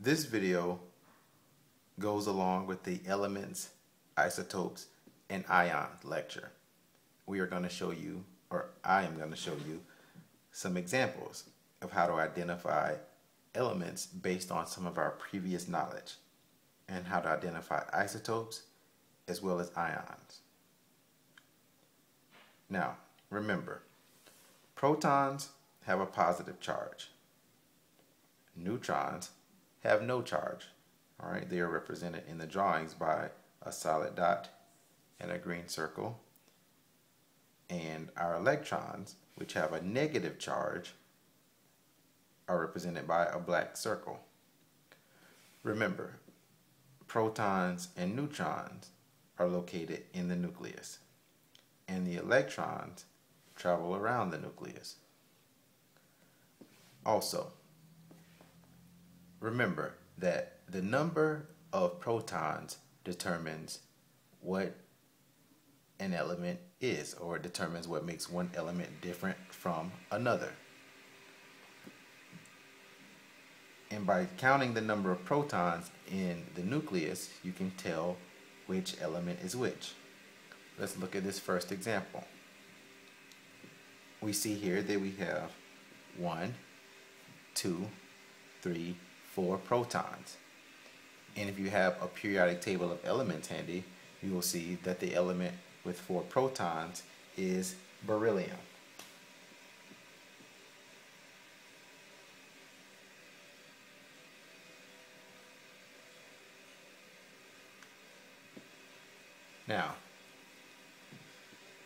This video goes along with the elements, isotopes, and ions lecture. We are going to show you, or I am going to show you, some examples of how to identify elements based on some of our previous knowledge and how to identify isotopes as well as ions. Now, remember, protons have a positive charge. Neutrons have no charge. All right, they are represented in the drawings by a solid dot and a green circle. And our electrons, which have a negative charge, are represented by a black circle. Remember, protons and neutrons are located in the nucleus, and the electrons travel around the nucleus. Also, remember that the number of protons determines what an element is or determines what makes one element different from another. And by counting the number of protons in the nucleus, you can tell which element is which. Let's look at this first example. We see here that we have 1, 2, 3, Four protons. And if you have a periodic table of elements handy, you will see that the element with four protons is beryllium. Now,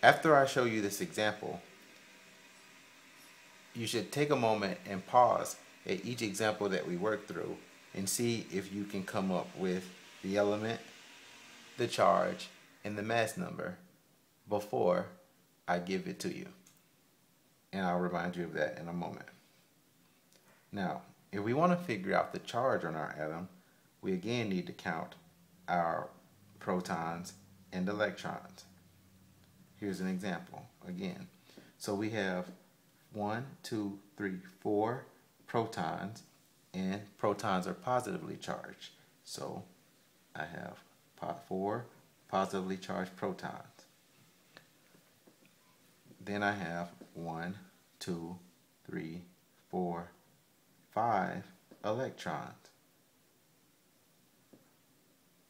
after I show you this example, you should take a moment and pause at each example that we work through and see if you can come up with the element, the charge, and the mass number before I give it to you. And I'll remind you of that in a moment. Now, if we want to figure out the charge on our atom, we again need to count our protons and electrons. Here's an example again. So we have one, two, three, four protons, and protons are positively charged. So I have four positively charged protons. Then I have one, two, three, four, five electrons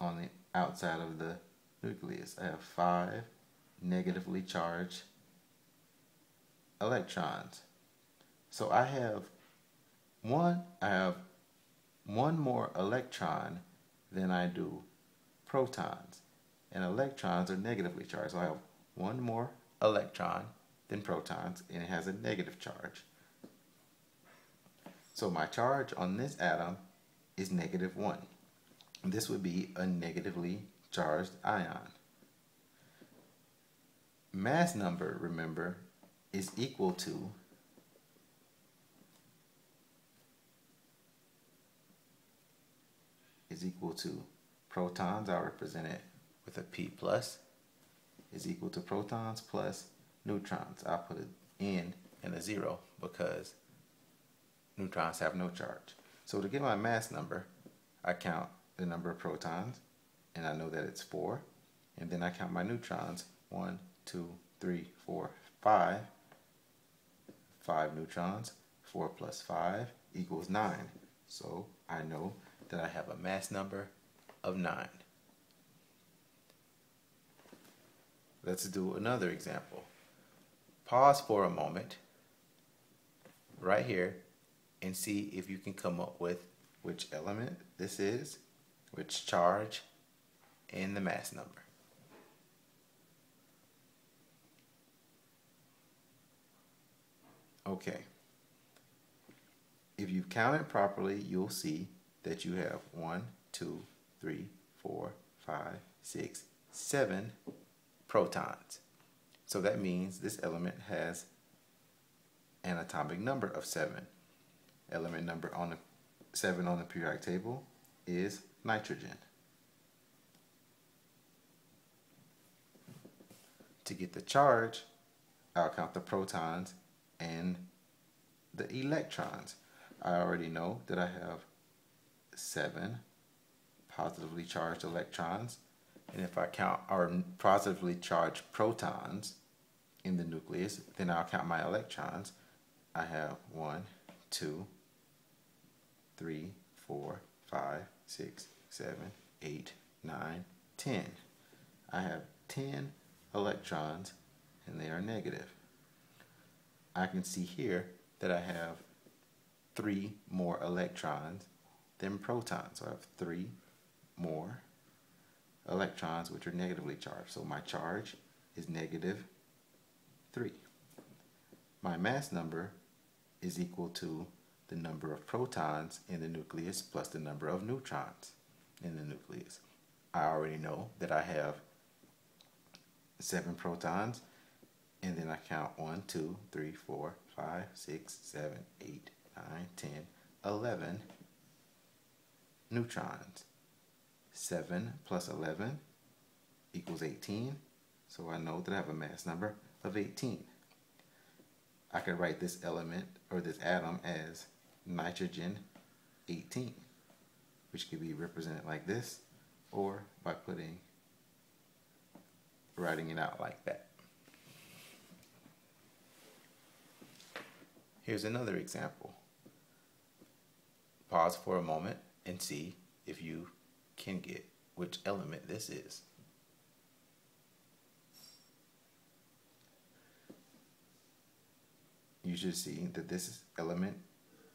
on the outside of the nucleus. I have five negatively charged electrons. So I have one, I have one more electron than I do protons. And electrons are negatively charged. So I have one more electron than protons, and it has a negative charge. So my charge on this atom is negative 1. This would be a negatively charged ion. Mass number, remember, is equal to is equal to protons I represent it with a P plus is equal to protons plus neutrons. I'll put an N and a zero because neutrons have no charge. So to get my mass number, I count the number of protons and I know that it's four. And then I count my neutrons, one, two, three, four, five. Five neutrons, four plus five equals nine. So I know that I have a mass number of nine. Let's do another example. Pause for a moment right here and see if you can come up with which element this is, which charge, and the mass number. Okay. If you've counted properly, you'll see that you have one, two, three, four, five, six, seven protons. So that means this element has an atomic number of seven. Element number on the seven on the periodic table is nitrogen. To get the charge, I'll count the protons and the electrons. I already know that I have seven positively charged electrons. And if I count our positively charged protons in the nucleus, then I'll count my electrons. I have one, two, three, four, five, six, seven, eight, nine, ten. I have 10 electrons and they are negative. I can see here that I have three more electrons than protons. So I have three more electrons which are negatively charged. So my charge is negative 3. My mass number is equal to the number of protons in the nucleus plus the number of neutrons in the nucleus. I already know that I have 7 protons and then I count 1, 2, 3, 4, 5, 6, 7, 8, 9, 10, 11 neutrons. 7 plus 11 equals 18. So I know that I have a mass number of 18. I could write this element or this atom as nitrogen 18, which could be represented like this or by putting, writing it out like that. Here's another example. Pause for a moment and see if you can get which element this is. You should see that this element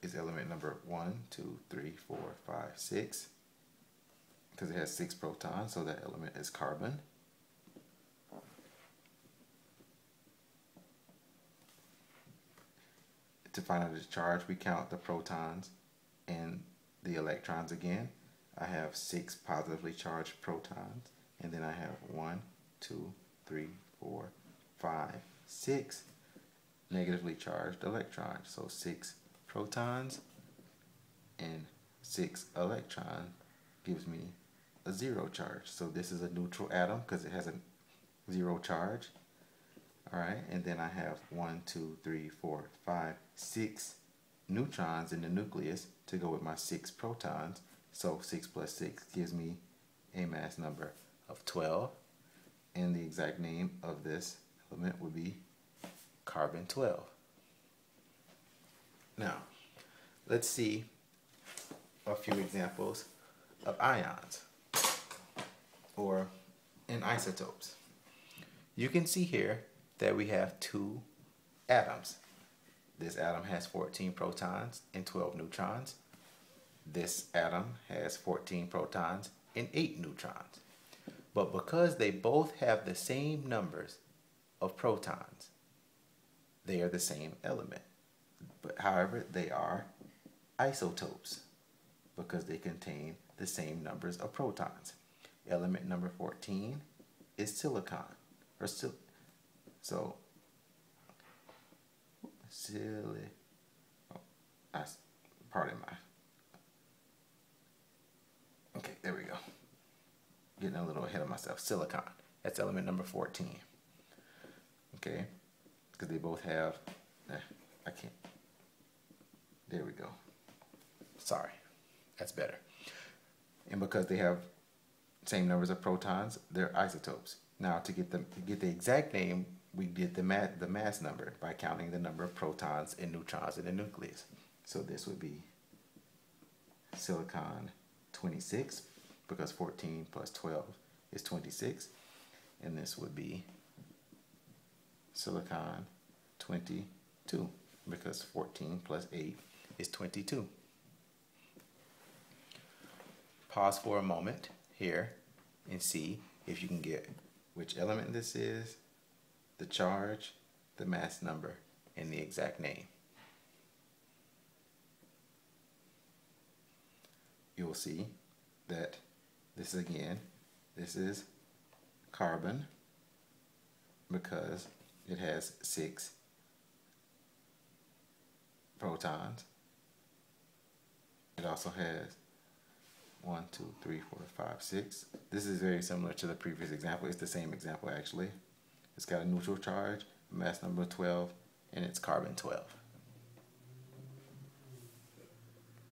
is element number one, two, three, four, five, six, because it has six protons, so that element is carbon. to find out the charge, we count the protons the electrons again. I have six positively charged protons, and then I have one, two, three, four, five, six negatively charged electrons. So six protons and six electrons gives me a zero charge. So this is a neutral atom because it has a zero charge. All right, and then I have one, two, three, four, five, six neutrons in the nucleus to go with my six protons. So 6 plus 6 gives me a mass number of 12. And the exact name of this element would be carbon 12. Now, let's see a few examples of ions or in isotopes. You can see here that we have two atoms. This atom has 14 protons and 12 neutrons. This atom has 14 protons and 8 neutrons. But because they both have the same numbers of protons, they are the same element. But however, they are isotopes because they contain the same numbers of protons. Element number 14 is silicon or sil so silly. Oh, that's pardon my okay there we go. Getting a little ahead of myself. Silicon. That's element number 14 okay? Because they both have eh, I can't. There we go. Sorry. That's better. And because they have same numbers of protons they're isotopes. Now to get the to get the exact name we did the mass, the mass number by counting the number of protons and neutrons in the nucleus. So this would be silicon 26 because 14 plus 12 is 26 and this would be silicon 22 because 14 plus 8 is 22. Pause for a moment here and see if you can get which element this is the charge, the mass number, and the exact name. You will see that this is again, this is carbon because it has six protons. It also has one, two, three, four, five, six. This is very similar to the previous example. It's the same example actually. It's got a neutral charge, mass number 12, and it's carbon 12.